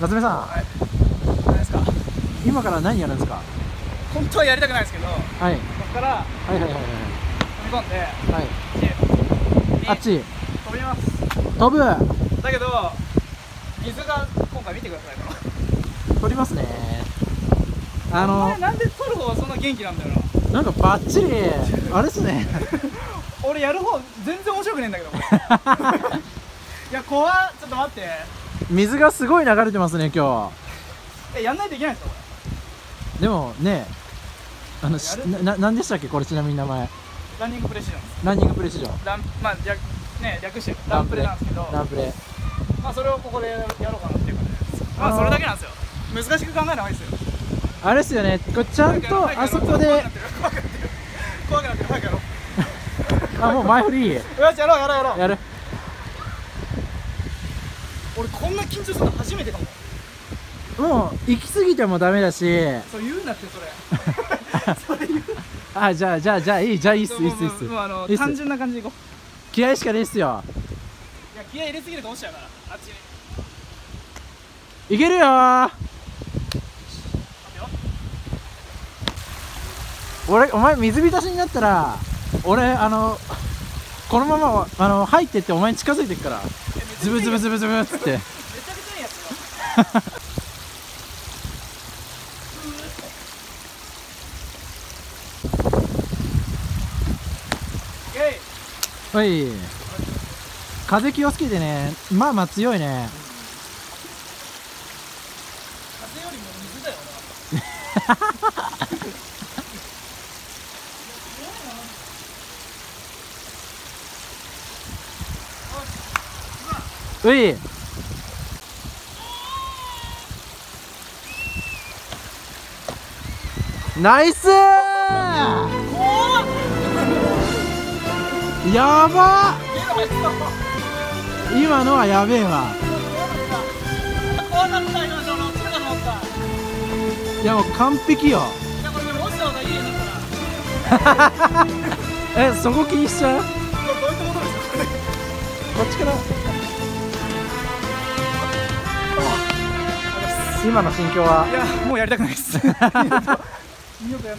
夏目さん。はい。何ですか？今から何やるんですか？本当はやりたくないですけどこはい。こからはいはいはい飛び込んではい。はい1あっち飛びます。飛ぶ。だけど水が今回見てくださいこ取りますね。あの前なんで取る方はそんな元気なんだよな。なんかバッチリあれっすね。俺やる方全然面白くねえんだけど いや怖っ。ちょっと待って水がすごい流れてますね今えやんないといけないんですか？でもねあのしなななんでしたっけこれちなみに名前。れランニングプレシジョン。ですランニングプレシジョン。ランまあ略ね略してランプレなんですけど。ランプレ。まあそれをここでやろうかなっていう感じです。まあそれだけなんですよ。難しく考えない方がいいですよ。あれっすよね。これちゃんとあそこで。怖くなってる。怖くなってる。早くやろう。あもう前振りよしやろうやろうやろう。やる俺こんな緊張するの初めてかも。もう行き過ぎてもダメだし。そう言うなってそれ。それ言う。あじゃあじゃあじゃあいいじゃあいいっすいいっすいいっす。もうあの単純な感じでいこう。気合しかねえっすよ。いや気合い入れすぎると落ちちゃうから。あっちに。いけるよー。待てよ俺お前水浸しになったら俺あのこのままあの入ってってお前に近づいてっから。えズブズブズブズブっつって。めちゃくちゃいいやつだイェイはい風気をつけてね。まあまあ強いね。風よりも水だよな うい。ナイス。やば。今のはやべえわ。いやもう完璧よ。えそこ気にしちゃう？こっちから。今の心境は。いやもうやりたくないです。